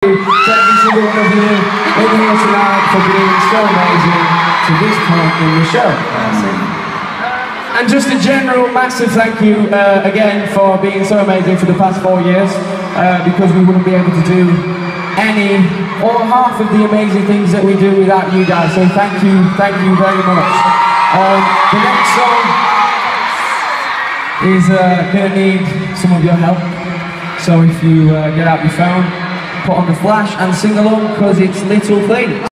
to every single one of you in here tonight for being so amazing to this point in the show. And just a general massive thank you uh, again for being so amazing for the past four years uh, because we wouldn't be able to do any or half of the amazing things that we do without you guys. So thank you, thank you very much. Um, the next song is uh, going to need some of your help. So if you uh, get out your phone, put on the flash and sing along because it's Little Things.